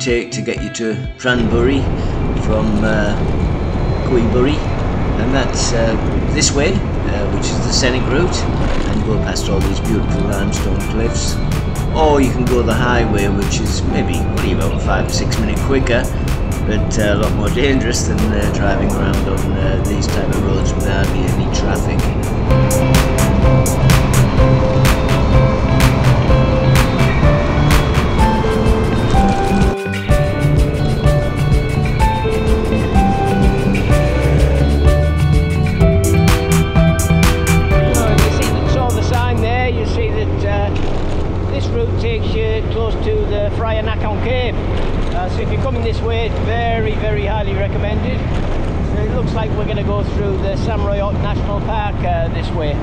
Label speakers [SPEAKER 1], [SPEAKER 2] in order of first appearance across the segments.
[SPEAKER 1] take to get you to Pranburi from uh, and that's uh, this way, uh, which is the scenic route, and go past all these beautiful limestone cliffs. Or you can go the highway, which is maybe only about five or six minutes quicker, but uh, a lot more dangerous than uh, driving around on uh, these type of roads with hardly any traffic.
[SPEAKER 2] This way, very, very highly recommended. It looks like we're going to go through the Sam Roi Yot National Park uh, this way.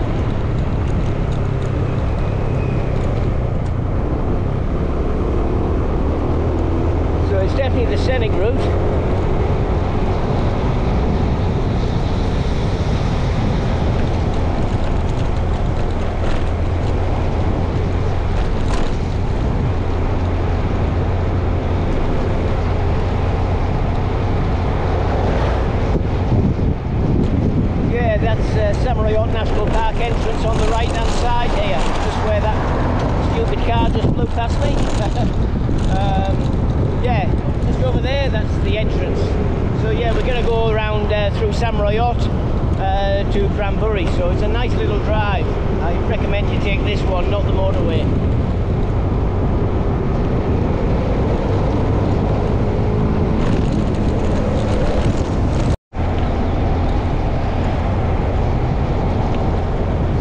[SPEAKER 2] So it's definitely the scenic route. Yeah, that's uh, Sam Roi Yot National Park entrance on the right hand side here, just where that stupid car just flew past me. um, yeah, just over there, that's the entrance. So yeah, we're going to go around uh, through Sam Roi Yot uh, to Pranburi, so it's a nice little drive. I recommend you take this one, not the motorway.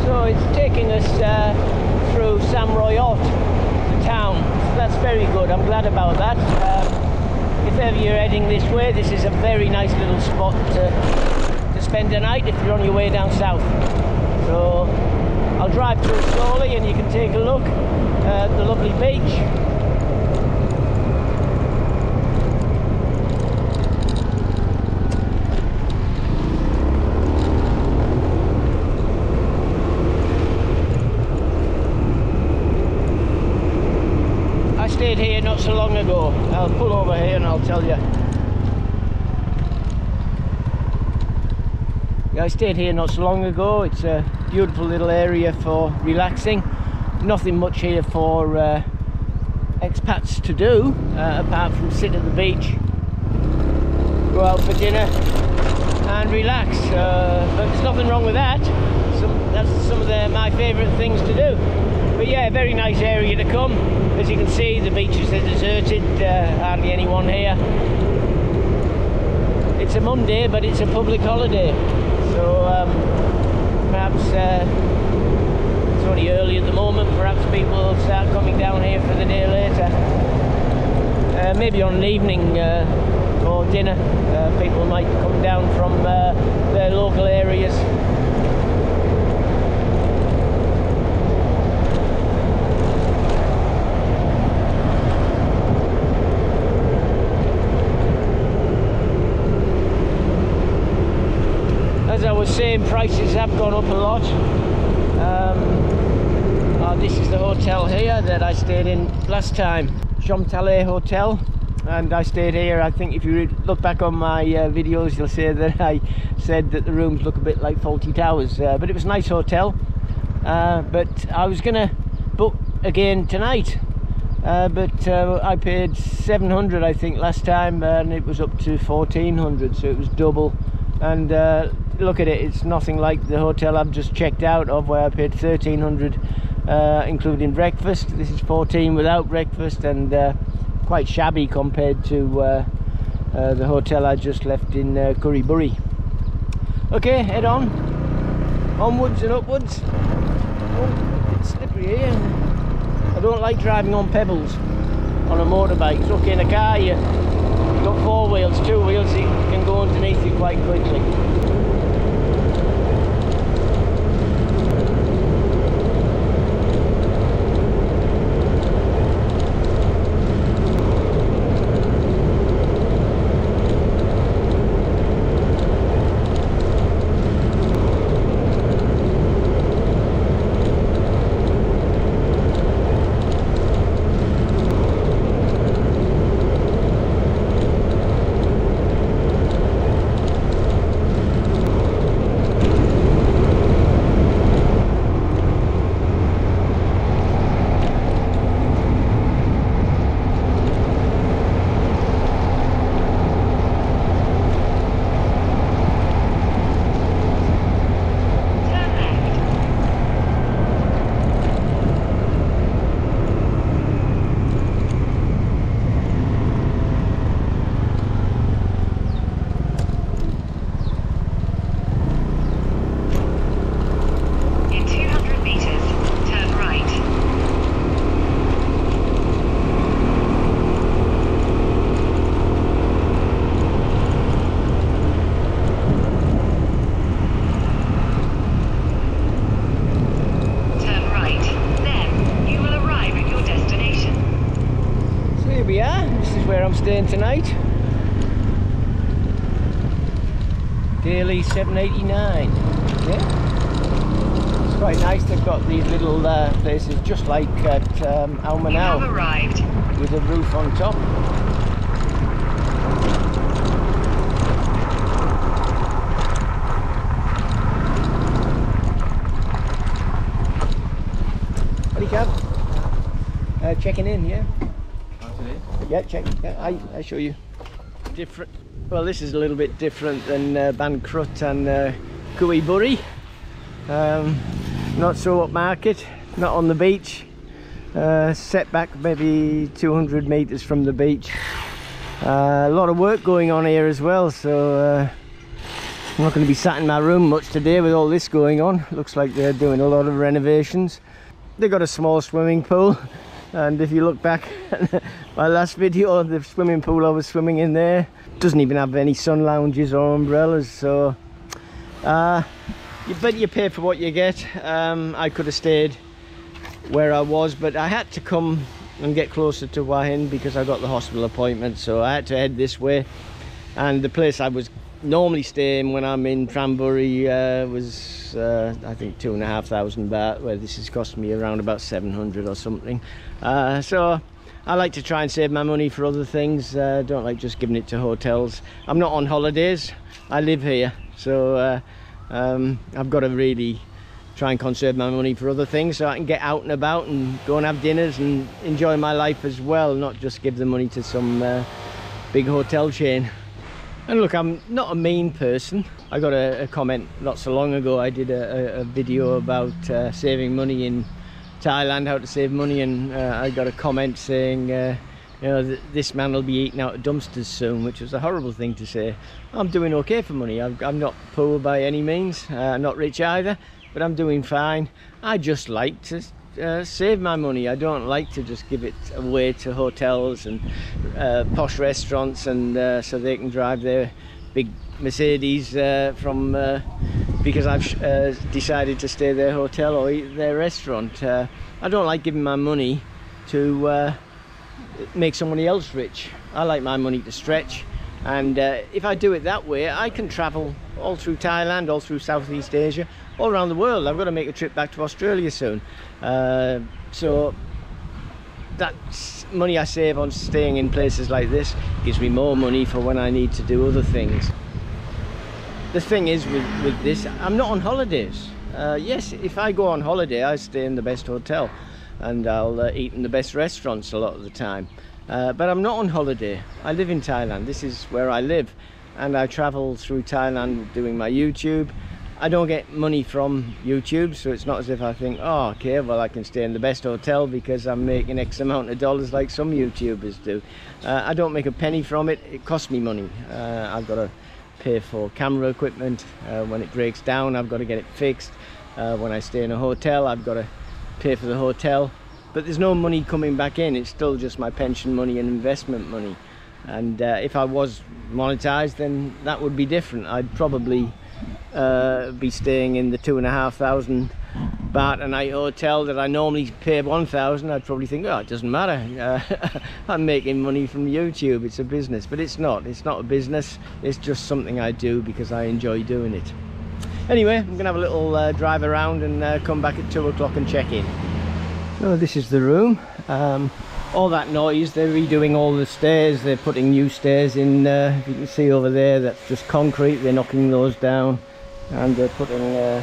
[SPEAKER 2] So it's taking us uh, through Sam Roi Yot, the town. So that's very good. I'm glad about that. Um, if ever you're heading this way, this is a very nice little spot to, to spend a night if you're on your way down south. So I'll drive through slowly and you can take a look at the lovely beach. I stayed here not so long ago. I'll pull over here and I'll tell you. Yeah, I stayed here not so long ago. It's a beautiful little area for relaxing. Nothing much here for uh, expats to do uh, apart from sit at the beach, go out for dinner and relax. Uh, but there's nothing wrong with that. Some, that's some of the, my favourite things to do. But yeah, very nice area to come. As you can see, the beaches are deserted, uh, hardly anyone here. It's a Monday, but it's a public holiday. So um, perhaps uh, it's only early at the moment. Perhaps people will start coming down here for the day later. Uh, maybe on an evening uh, for dinner, uh, people might come down from uh, their local areas. As I was saying, prices have gone up a lot. Um, oh, this is the hotel here that I stayed in last time, Chomtale Hotel. And I stayed here. I think if you look back on my uh, videos, you'll see that I said that the rooms look a bit like Fawlty Towers. Uh, but it was a nice hotel. Uh, but I was gonna book again tonight. Uh, but uh, I paid 700 I think last time and it was up to 1400 so it was double and uh, look at it it's nothing like the hotel I've just checked out of where I paid 1300 uh, including breakfast. This is 14 without breakfast and uh, quite shabby compared to uh, uh, the hotel I just left in uh, Kuiburi. Okay head on. Onwards and upwards. Oh, it's slippery here. I don't like driving on pebbles on a motorbike. It's okay in a car, you, you've got four wheels, two wheels, you can go underneath you quite quickly. I'm tonight. Daily 789. Yeah. It's quite nice. They've got these little uh, places just like at um, Ao Manao
[SPEAKER 3] arrived.
[SPEAKER 2] with a roof on top. What do you? Uh, checking in, yeah? Yeah, check. Yeah, I, I show you. Different. Well, this is a little bit different than uh, Ban Krut and uh, Kuiburi. Um, not so upmarket, not on the beach. Uh, set back maybe 200 meters from the beach. Uh, a lot of work going on here as well, so uh, I'm not going to be sat in my room much today with all this going on. Looks like they're doing a lot of renovations. They've got a small swimming pool, and if you look back my last video, the swimming pool I was swimming in there doesn't even have any sun lounges or umbrellas, so uh, you, but you pay for what you get. Um, I could have stayed where I was, but I had to come and get closer to Hua Hin because I got the hospital appointment, so I had to head this way. And the place I was normally staying when I'm in Pranburi uh, was, uh, I think, two and a half thousand baht, where this is costing me around about 700 or something. Uh, so I like to try and save my money for other things. Uh, don't like just giving it to hotels. I'm not on holidays. I live here, so uh, um, I've got to really try and conserve my money for other things so I can get out and about and go and have dinners and enjoy my life as well, not just give the money to some uh, big hotel chain. And look, I'm not a mean person. I got a, a comment not so long ago. I did a, a, video about uh, saving money in Thailand, how to save money, and uh, I got a comment saying, uh, you know, th this man will be eating out of dumpsters soon, which was a horrible thing to say. I'm doing okay for money. I'm, I'm not poor by any means, uh, not rich either, but I'm doing fine. I just like to uh, save my money. I don't like to just give it away to hotels and uh, posh restaurants and uh, so they can drive their big Mercedes uh, from uh, because I've decided to stay their hotel or eat their restaurant. I don't like giving my money to make somebody else rich. I like my money to stretch and if I do it that way I can travel all through Thailand, all through Southeast Asia, all around the world. I've got to make a trip back to Australia soon. Uh, so that money I save on staying in places like this gives me more money for when I need to do other things. The thing is with, with this, I'm not on holidays. Uh, yes, if I go on holiday, I stay in the best hotel and I'll uh, eat in the best restaurants a lot of the time. Uh, but I'm not on holiday. I live in Thailand. This is where I live. And I travel through Thailand doing my YouTube. I don't get money from YouTube, so it's not as if I think, oh, okay, well, I can stay in the best hotel because I'm making X amount of dollars like some YouTubers do. Uh, I don't make a penny from it. It costs me money. Uh, I've got to pay for camera equipment. Uh, when it breaks down, I've got to get it fixed. Uh, when I stay in a hotel, I've got to pay for the hotel. But there's no money coming back in. It's still just my pension money and investment money. And uh, if I was monetized, then that would be different. I'd probably uh, be staying in the two and a half thousand baht a night hotel that I normally pay 1,000, I'd probably think, oh, it doesn't matter. Uh, I'm making money from YouTube. It's a business, but it's not. It's not a business. It's just something I do because I enjoy doing it. Anyway, I'm gonna have a little uh, drive around and uh, come back at two o'clock and check in. So this is the room. Um, all that noise, they're redoing all the stairs. They're putting new stairs in. Uh, you can see over there, that's just concrete. They're knocking those down and they're putting uh,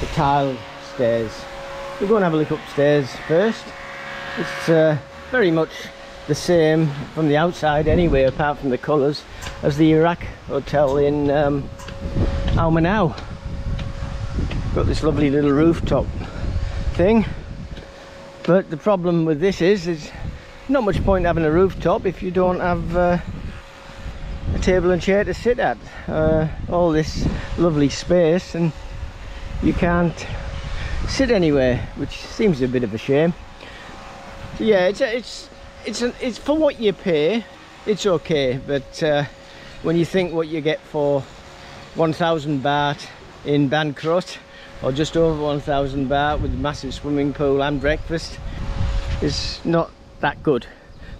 [SPEAKER 2] the tile stairs. We'll go and have a look upstairs first. It's uh, very much the same from the outside anyway, apart from the colours, as the Iraq Hotel in um, Ao Manao. Got this lovely little rooftop thing. But the problem with this is, is not much point having a rooftop if you don't have uh, a table and chair to sit at. Uh, all this lovely space and you can't sit anywhere, which seems a bit of a shame. So yeah, it's a, it's it's an, it's for what you pay. It's okay, but uh, when you think what you get for 1,000 baht in Ban Krut, or just over 1,000 baht with a massive swimming pool and breakfast, is not that good.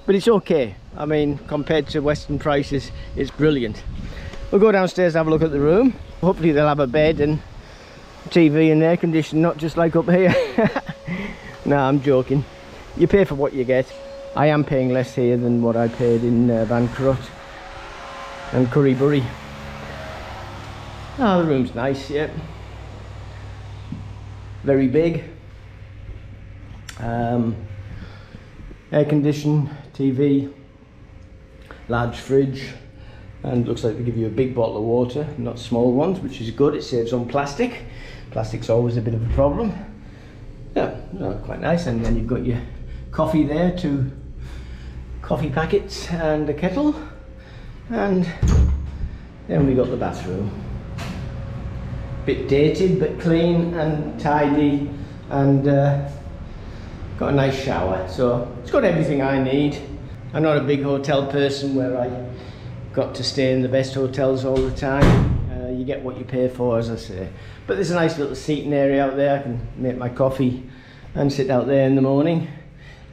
[SPEAKER 2] But it's okay. I mean, compared to Western prices, it's brilliant. We'll go downstairs and have a look at the room. Hopefully they'll have a bed and TV and air conditioning, not just like up here. no, I'm joking. You pay for what you get. I am paying less here than what I paid in uh, Crot and Kuiburi. Oh, the room's nice, yeah. Very big. Um, air condition, TV, large fridge, and looks like they give you a big bottle of water, not small ones, which is good. It saves on plastic. Plastic's always a bit of a problem. Yeah, quite nice. And then you've got your coffee there, two coffee packets and a kettle. And then we got the bathroom. Bit dated, but clean and tidy and uh, got a nice shower. So it's got everything I need. I'm not a big hotel person where I got to stay in the best hotels all the time. Uh, you get what you pay for, as I say. But there's a nice little seating area out there. I can make my coffee and sit out there in the morning.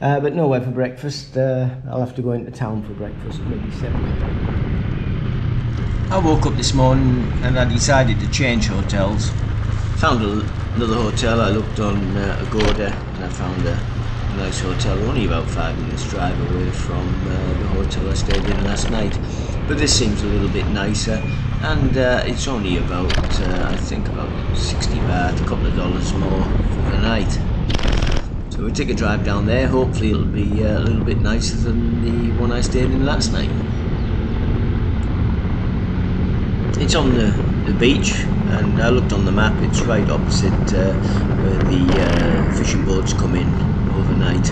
[SPEAKER 2] Uh, but nowhere for breakfast. Uh, I'll have to go into town for breakfast, maybe seven.
[SPEAKER 1] I woke up this morning and I decided to change hotels. Found another hotel. I looked on uh, Agoda and I found a nice hotel, only about five minutes drive away from uh, the hotel I stayed in last night. But this seems a little bit nicer, and uh, it's only about, uh, I think, about 60 baht, a couple of dollars more for the night. So we'll take a drive down there. Hopefully, it'll be uh, a little bit nicer than the one I stayed in last night. It's on the, the beach, and I looked on the map. It's right opposite uh, where the uh, fishing boats come in overnight.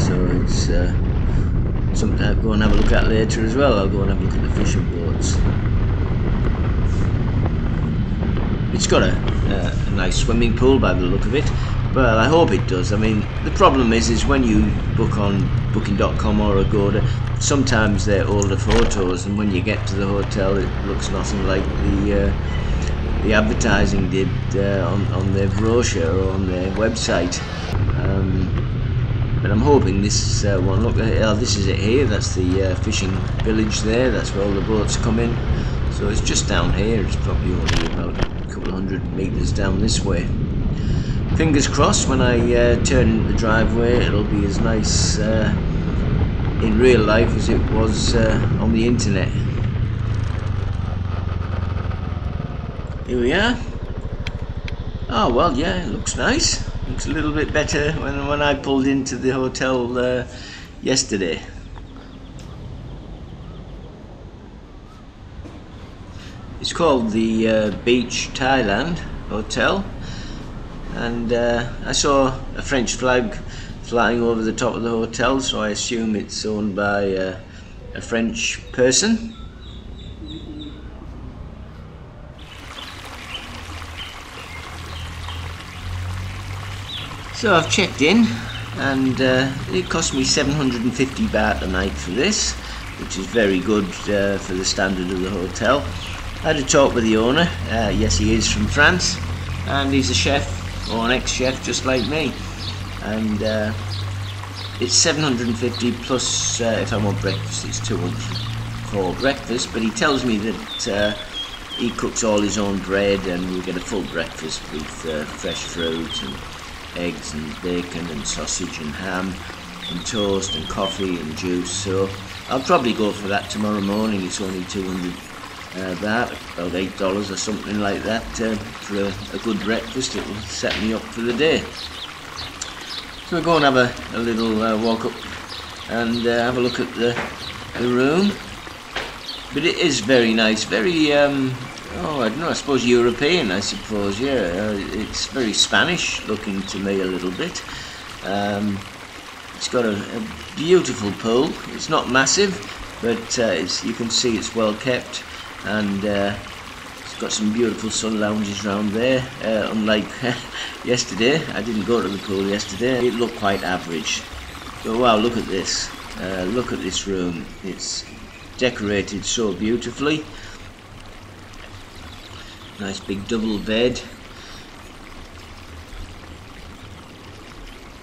[SPEAKER 1] So it's uh, something I'll go and have a look at later as well. I'll go and have a look at the fishing boats. It's got a, uh, a nice swimming pool by the look of it. Well, I hope it does. I mean, the problem is, is when you book on Booking.com or Agoda, sometimes they're older photos, and when you get to the hotel, it looks nothing like the uh, the advertising did uh, on on their brochure or on their website. Um, but I'm hoping this uh, one, look, uh, this is it here, that's the uh, fishing village there, that's where all the boats come in. So it's just down here, it's probably only about a couple of hundred metres down this way. Fingers crossed when I uh, turn the driveway it'll be as nice uh, in real life as it was uh, on the internet. Here we are. Oh well yeah, it looks nice. Looks a little bit better when, when I pulled into the hotel uh, yesterday. It's called the uh, Beach Thailand Hotel and uh, I saw a French flag flying over the top of the hotel so I assume it's owned by uh, a French person So I've checked in and uh, it cost me 750 baht a night for this which is very good uh, for the standard of the hotel. I had a talk with the owner, uh, yes he is from France and he's a chef or an ex-chef just like me and uh, it's 750 plus uh, if I want breakfast it's 200 for breakfast but he tells me that uh, he cooks all his own bread and we get a full breakfast with fresh fruit and eggs and bacon and sausage and ham and toast and coffee and juice. So I'll probably go for that tomorrow morning. It's only 200 uh, baht about eight dollars or something like that uh, for a, a, good breakfast. It will set me up for the day. So we'll go and have a, a little uh, walk up and uh, have a look at the, the room. But it is very nice very um, Oh, I don't know. I suppose European. I suppose, yeah. Uh, it's very Spanish looking to me a little bit. Um, it's got a, a, beautiful pool. It's not massive, but uh, you can see it's well kept, and uh, it's got some beautiful sun lounges around there. Uh, unlike yesterday, I didn't go to the pool yesterday. It looked quite average. But wow, look at this. Uh, look at this room. It's decorated so beautifully. Nice big double bed.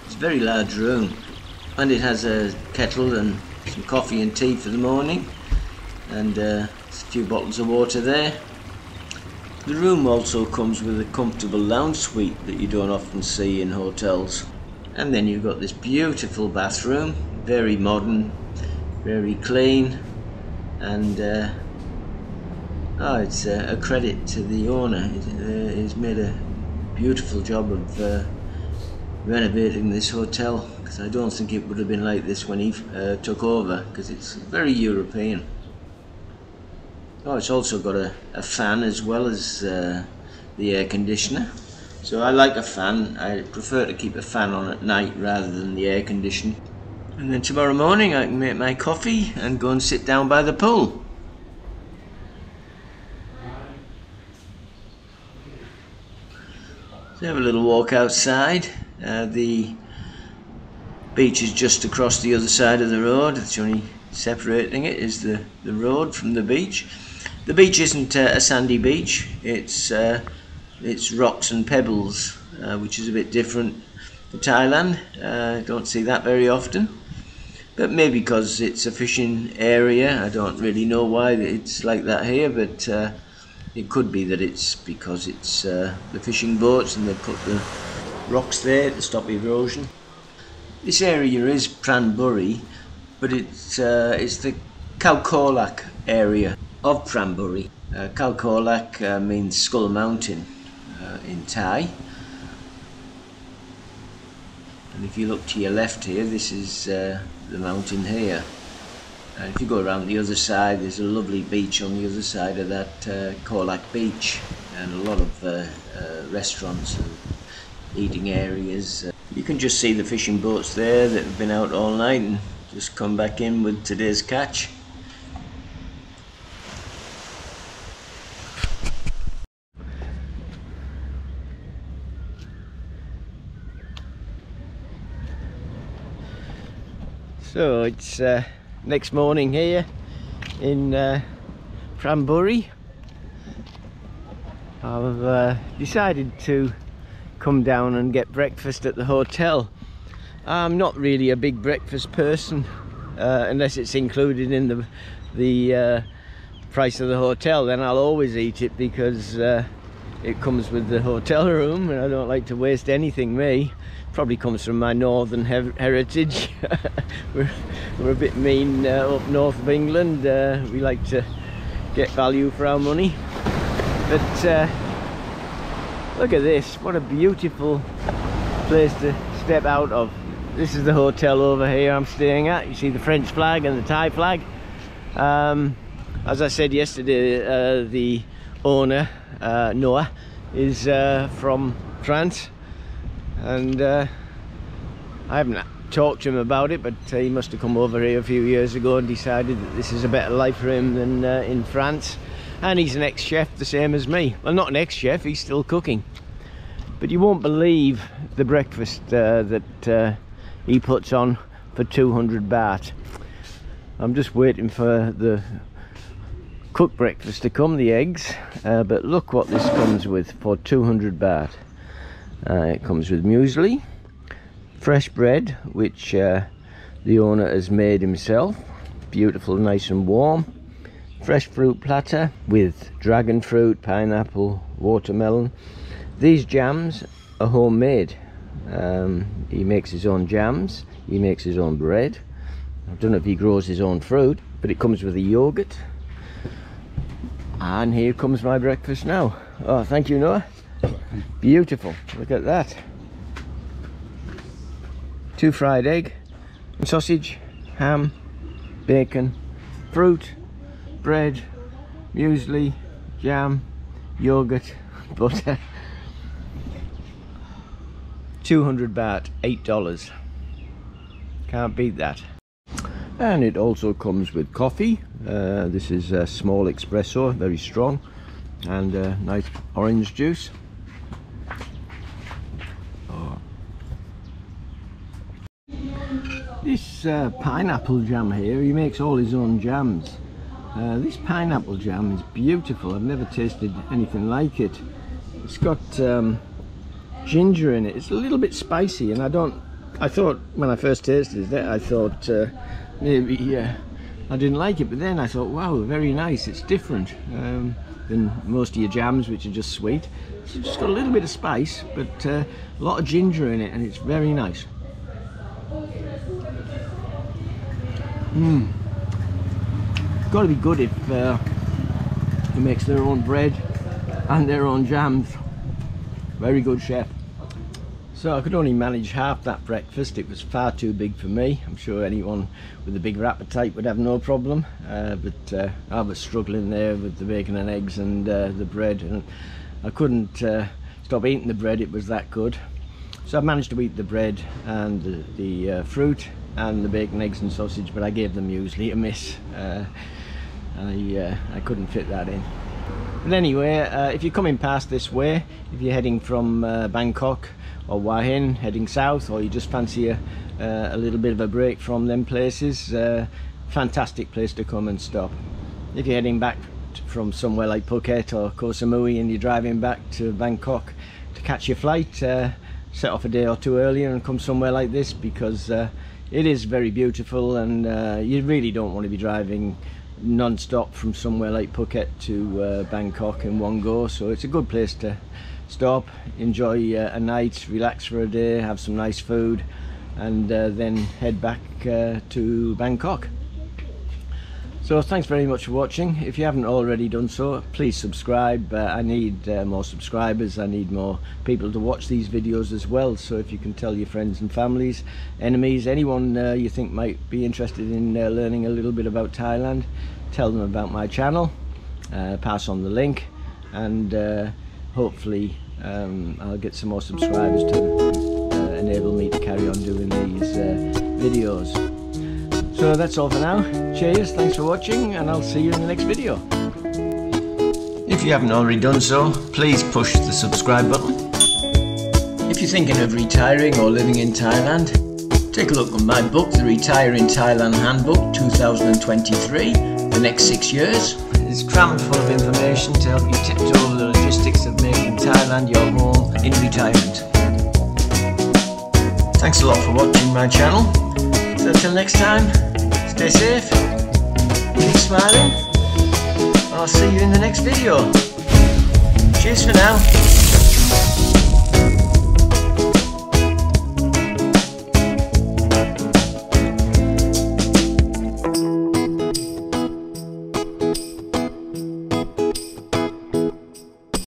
[SPEAKER 1] It's a very large room. and it has a kettle and some coffee and tea for the morning and uh, a few bottles of water there. The room also comes with a comfortable lounge suite that you don't often see in hotels. And then you've got this beautiful bathroom, very modern, very clean, and uh, oh, it's a, a, credit to the owner. Uh, he's made a beautiful job of uh, renovating this hotel because I don't think it would have been like this when he uh, took over because it's very European. Oh, it's also got a, a fan as well as uh, the air conditioner. So I like a fan. I prefer to keep a fan on at night rather than the air conditioning. And then tomorrow morning I can make my coffee and go and sit down by the pool. Have a little walk outside. Uh, the beach is just across the other side of the road. It's only separating it is the, the road from the beach. The beach isn't uh, a sandy beach. It's uh, it's rocks and pebbles, uh, which is a bit different to Thailand. Uh, I don't see that very often. But maybe because it's a fishing area, I don't really know why it's like that here, but uh, it could be that it's because it's uh, the fishing boats and they put the rocks there to stop erosion. This area is Pranburi, but it's, uh, it's the Khao area of Pranburi. Uh, uh, means Skull Mountain uh, in Thai. And if you look to your left here, this is uh, the mountain here. And if you go around the other side, there's a lovely beach on the other side of that uh, Khao beach and a lot of uh, uh, restaurants and eating areas. Uh, you can just see the fishing boats there that have been out all night and just come back in with today's catch.
[SPEAKER 2] So it's uh, next morning here in uh, Pranburi. I've uh, decided to come down and get breakfast at the hotel. I'm not really a big breakfast person uh, unless it's included in the, the uh, price of the hotel then I'll always eat it because uh, it comes with the hotel room and I don't like to waste anything me. Probably comes from my northern her heritage. We're, we're, a bit mean uh, up north of England. Uh, we like to get value for our money. But uh, look at this. What a beautiful place to step out of. This is the hotel over here I'm staying at. You see the French flag and the Thai flag. Um, as I said yesterday uh, the owner uh, Noah is uh, from France. And uh, I haven't talked to him about it but uh, he must have come over here a few years ago and decided that this is a better life for him than uh, in France. And he's an ex-chef the same as me. Well not an ex-chef he's still cooking. But you won't believe the breakfast uh, that he puts on for 200 baht. I'm just waiting for the cooked breakfast to come the eggs uh, but look what this comes with for 200 baht uh, it comes with muesli, fresh bread, which uh, the owner has made himself. Beautiful, nice and warm. Fresh fruit platter with dragon fruit, pineapple, watermelon. These jams are homemade. Um, he makes his own jams, he makes his own bread. I don't know if he grows his own fruit, but it comes with a yogurt. And here comes my breakfast now. Oh, thank you, Noah. Beautiful. Look at that. Two fried egg, sausage, ham, bacon, fruit, bread, muesli, jam, yogurt, butter. 200 baht, $8. Can't beat that. And it also comes with coffee. Uh, this is a small espresso, very strong. And uh, nice orange juice. oh. This uh, pineapple jam here, he makes all his own jams. Uh, this pineapple jam is beautiful. I've never tasted anything like it. It's got um, ginger in it. It's a little bit spicy and I don't I thought when I first tasted it, I thought uh, maybe uh, I didn't like it, but then I thought, wow, very nice. It's different um, than most of your jams, which are just sweet. It's just got a little bit of spice, but uh, a lot of ginger in it, and it's very nice. Mmm. Got to be good if uh, he makes their own bread and their own jams. Very good chef. So I could only manage half that breakfast. It was far too big for me. I'm sure anyone with a bigger appetite would have no problem. Uh, but uh, I was struggling there with the bacon and eggs and uh, the bread. And I couldn't uh, stop eating the bread. It was that good. So I managed to eat the bread and the, the uh, fruit and the bacon, eggs and sausage. But I gave them usually a miss. Uh, I, I couldn't fit that in. But anyway, if you're coming past this way, if you're heading from Bangkok, or Hua Hin heading south or you just fancy a, uh, a little bit of a break from them places uh, fantastic place to come and stop. If you're heading back from somewhere like Phuket or Koh Samui and you're driving back to Bangkok to catch your flight uh, set off a day or two earlier and come somewhere like this because uh, it is very beautiful and uh, you really don't want to be driving non-stop from somewhere like Phuket to uh, Bangkok in one go. So it's a good place to stop, enjoy uh, a night, relax for a day, have some nice food, and uh, then head back uh, to Bangkok. So thanks very much for watching. If you haven't already done so, please subscribe. Uh, I need uh, more subscribers. I need more people to watch these videos as well. So if you can tell your friends and families, enemies, anyone uh, you think might be interested in learning a little bit about Thailand, tell them about my channel, pass on the link, and hopefully um, I'll get some more subscribers to uh, enable me to carry on doing these uh, videos. So that's all for now. Cheers, thanks for watching, and I'll see you in the next video.
[SPEAKER 1] If you haven't already done so, please push the subscribe button. If you're thinking of retiring or living in Thailand, take a look at my book, The Retire in Thailand Handbook 2023, the next six years. It's crammed full of information to help you tiptoe over the logistics of making Thailand your home in retirement. Thanks a lot for watching my channel. So until next time, stay safe, keep smiling, and I'll see you in the next video. Cheers for now.